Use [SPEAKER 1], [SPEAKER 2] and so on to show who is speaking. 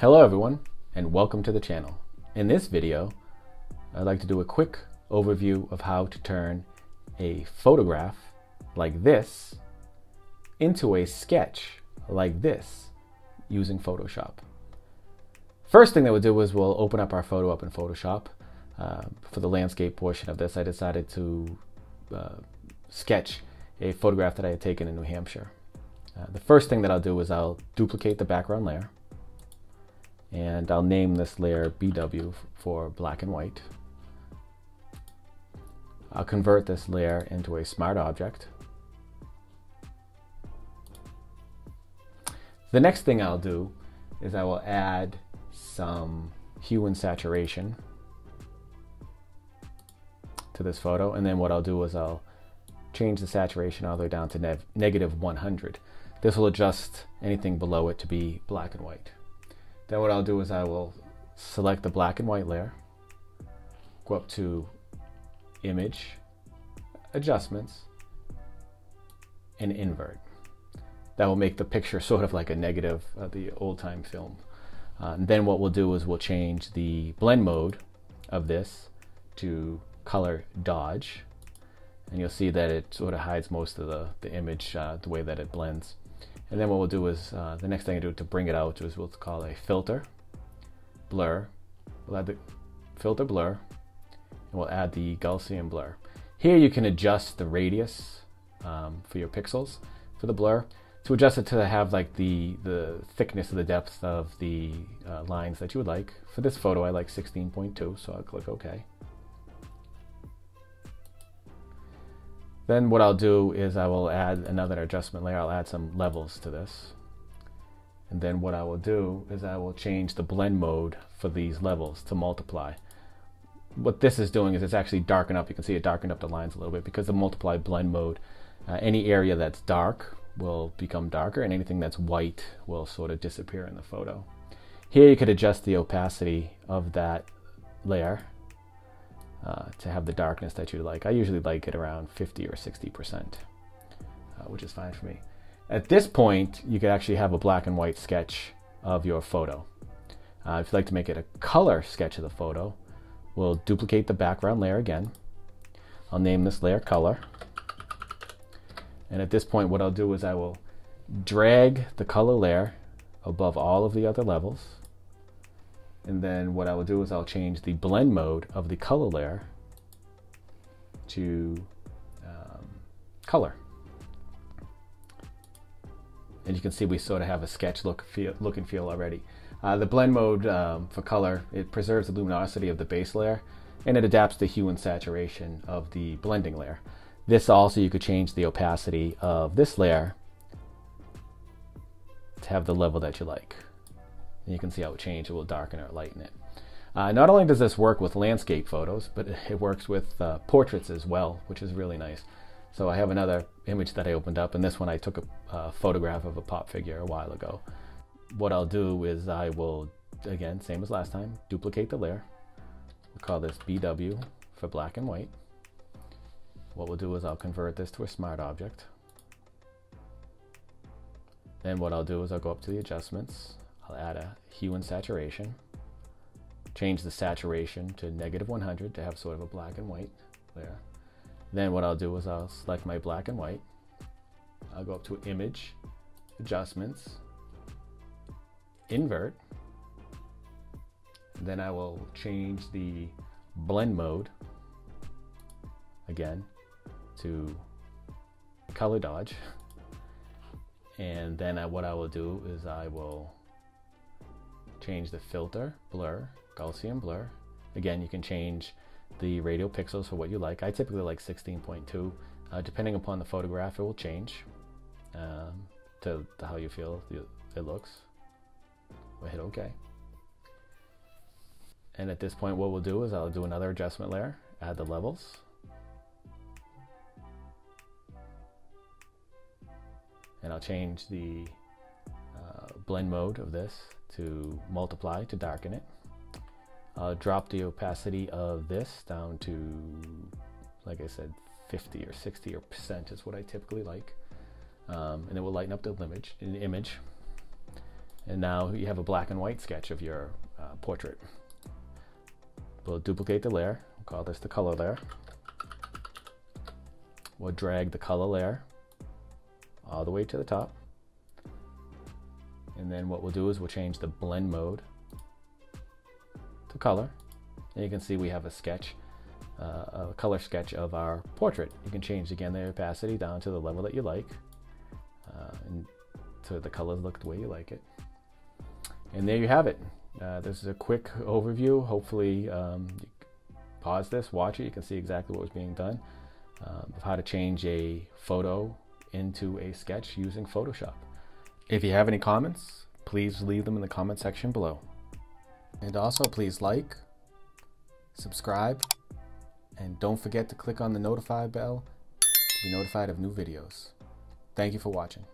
[SPEAKER 1] Hello everyone and welcome to the channel. In this video, I'd like to do a quick overview of how to turn a photograph like this into a sketch like this using Photoshop. First thing that we'll do is we'll open up our photo up in Photoshop. Uh, for the landscape portion of this, I decided to uh, sketch a photograph that I had taken in New Hampshire. Uh, the first thing that I'll do is I'll duplicate the background layer and I'll name this layer BW for black and white. I'll convert this layer into a smart object. The next thing I'll do is I will add some hue and saturation to this photo and then what I'll do is I'll change the saturation all the way down to negative 100. This will adjust anything below it to be black and white. Then what I'll do is I will select the black and white layer, go up to image, adjustments, and invert. That will make the picture sort of like a negative of the old time film. Uh, and then what we'll do is we'll change the blend mode of this to color dodge. And you'll see that it sort of hides most of the, the image uh, the way that it blends. And then what we'll do is, uh, the next thing I do to bring it out is we'll call a filter, blur. We'll add the filter blur, and we'll add the Gaussian blur. Here you can adjust the radius um, for your pixels for the blur. To adjust it to have like the, the thickness of the depth of the uh, lines that you would like. For this photo I like 16.2, so I'll click OK. Then what I'll do is I will add another adjustment layer. I'll add some levels to this. And then what I will do is I will change the blend mode for these levels to multiply. What this is doing is it's actually darken up. You can see it darkened up the lines a little bit because the multiply blend mode, uh, any area that's dark will become darker and anything that's white will sort of disappear in the photo. Here you could adjust the opacity of that layer uh, to have the darkness that you like. I usually like it around 50 or 60%, uh, which is fine for me. At this point, you could actually have a black and white sketch of your photo. Uh, if you'd like to make it a color sketch of the photo, we'll duplicate the background layer again. I'll name this layer color. And at this point, what I'll do is I will drag the color layer above all of the other levels and then what I will do is I'll change the blend mode of the color layer to um, color. And you can see we sort of have a sketch look, feel, look and feel already. Uh, the blend mode um, for color, it preserves the luminosity of the base layer and it adapts the hue and saturation of the blending layer. This also, you could change the opacity of this layer to have the level that you like. And you can see how it changes. It will darken or lighten it. Uh, not only does this work with landscape photos, but it works with uh, portraits as well, which is really nice. So I have another image that I opened up, and this one I took a uh, photograph of a pop figure a while ago. What I'll do is I will, again, same as last time, duplicate the layer. We'll call this BW for black and white. What we'll do is I'll convert this to a smart object. Then what I'll do is I'll go up to the adjustments, I'll add a hue and saturation. Change the saturation to negative 100 to have sort of a black and white layer. Then what I'll do is I'll select my black and white. I'll go up to image, adjustments, invert. Then I will change the blend mode again to color dodge. And then I, what I will do is I will change the filter, blur, Gaussian blur. Again, you can change the radial pixels for what you like. I typically like 16.2. Uh, depending upon the photograph, it will change um, to, to, how you feel it looks. We'll hit OK. And at this point, what we'll do is I'll do another adjustment layer, add the levels. And I'll change the blend mode of this to multiply to darken it. Uh, drop the opacity of this down to, like I said, 50 or 60 or percent is what I typically like. Um, and it will lighten up the image, the image. And now you have a black and white sketch of your uh, portrait. We'll duplicate the layer. We'll call this the color layer. We'll drag the color layer all the way to the top. And then what we'll do is we'll change the blend mode to color. And you can see we have a sketch, uh, a color sketch of our portrait. You can change again the opacity down to the level that you like. Uh, and so the colors look the way you like it. And there you have it. Uh, this is a quick overview. Hopefully, um, pause this, watch it. You can see exactly what was being done um, of how to change a photo into a sketch using Photoshop. If you have any comments, please leave them in the comment section below. And also, please like, subscribe, and don't forget to click on the notify bell to be notified of new videos. Thank you for watching.